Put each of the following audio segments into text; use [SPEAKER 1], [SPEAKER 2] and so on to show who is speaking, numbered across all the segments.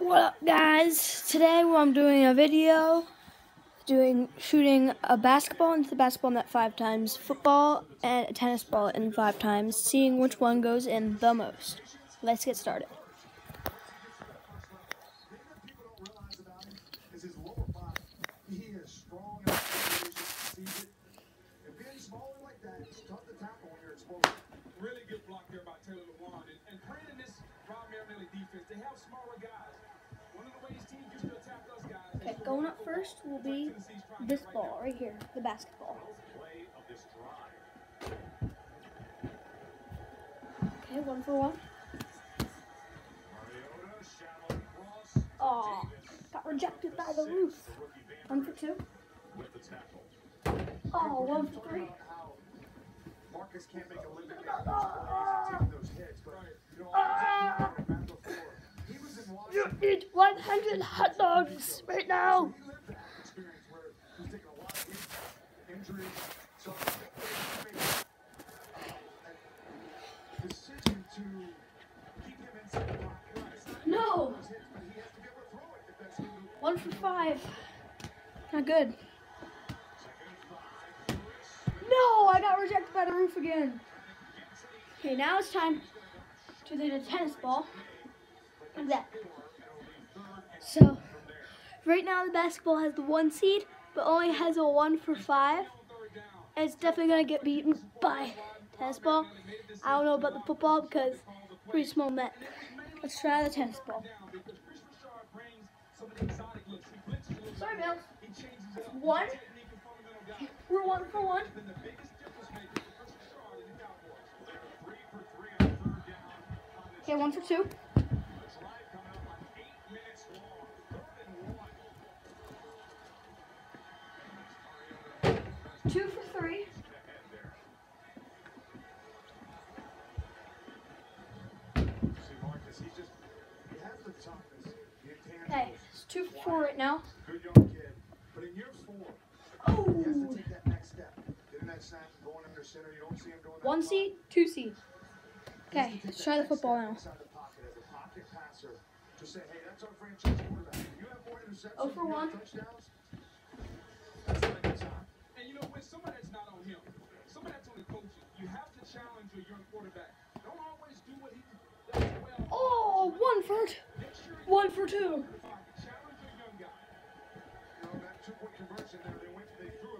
[SPEAKER 1] What up, guys? Today I'm doing a video doing shooting a basketball into the basketball net five times, football and a tennis ball in five times, seeing which one goes in the most. Let's get started.
[SPEAKER 2] is his lower body. He is strong enough to sees it. And being smaller like that, it's tough to tackle when you're exposed.
[SPEAKER 3] Really good block there by Taylor Lewan. And, and playing in this Rod Marinelli defense, they have smaller guys. One of the ways teams used to attack us guys.
[SPEAKER 1] Okay, going up first will be this ball right here, the basketball.
[SPEAKER 3] Play of this drive.
[SPEAKER 1] Okay, one for one.
[SPEAKER 3] Mariota, shallow cross.
[SPEAKER 1] Oh, got rejected by the roof. One for two.
[SPEAKER 3] With the tackle.
[SPEAKER 1] Oh, one for three.
[SPEAKER 2] Marcus can't make a living ah! You
[SPEAKER 1] eat 100 hot dogs right now. No. One for five. Not good. No, I got rejected by the roof again. Okay, now it's time to do the tennis ball. Like that. So, right now the basketball has the one seed, but only has a one for five. And it's definitely gonna get beaten by tennis ball. I don't know about the football because pretty small net. Let's try the tennis ball. Sorry, Bill. One. We're one for one. Okay, one for two. Two for three.
[SPEAKER 2] See, Marcus, he just he has the toughness, the
[SPEAKER 1] Okay, it's two for four right now.
[SPEAKER 2] Good young kid. But in year four, oh! he has
[SPEAKER 1] Oh,
[SPEAKER 2] to take that next step. Getting that snap, going under center. You don't see him doing that.
[SPEAKER 1] one seed, two seed. Okay, let's try the football now.
[SPEAKER 2] Inside the pocket as a pocket passer to say, hey, that's our franchise quarterback. You have more interceptions.
[SPEAKER 1] Oh for one.
[SPEAKER 2] Touchdowns.
[SPEAKER 3] You know, when somebody that's not on him, somebody that's on the coaches, you have to challenge your young quarterback. Don't always do what he does well.
[SPEAKER 1] Oh, one for one for two.
[SPEAKER 3] challenge your young guy.
[SPEAKER 2] You know, that two-point conversion there, they went, they threw a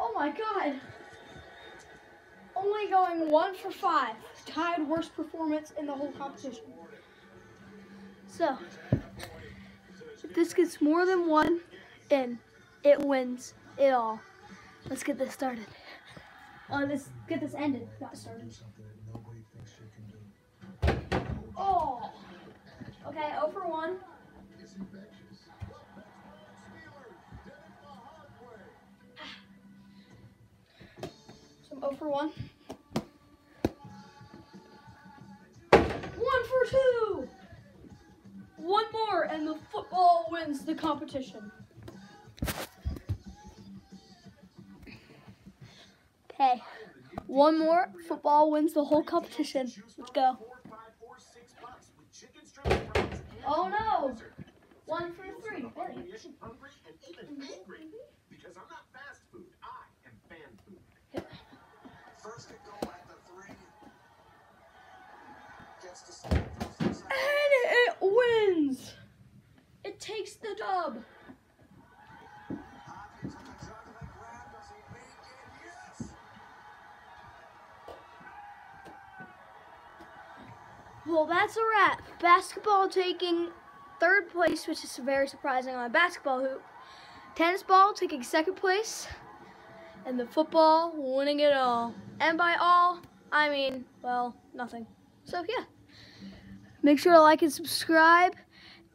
[SPEAKER 1] Oh my god. Only going one for five. Tied worst performance in the whole competition. So, if this gets more than one in, it wins it all. Let's get this started. Uh, oh, let's get this ended, not started. Oh. Okay, 0 for 1. 0 for 1. 1 for 2! One more, and the football wins the competition. Okay. One more, football wins the whole competition. Let's go. Oh no! One for three. Really?
[SPEAKER 4] Yes!
[SPEAKER 1] Well, that's a wrap. Basketball taking third place, which is very surprising on a basketball hoop. Tennis ball taking second place. And the football winning it all. And by all, I mean, well, nothing. So, yeah. Make sure to like and subscribe.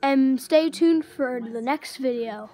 [SPEAKER 1] And stay tuned for the next video.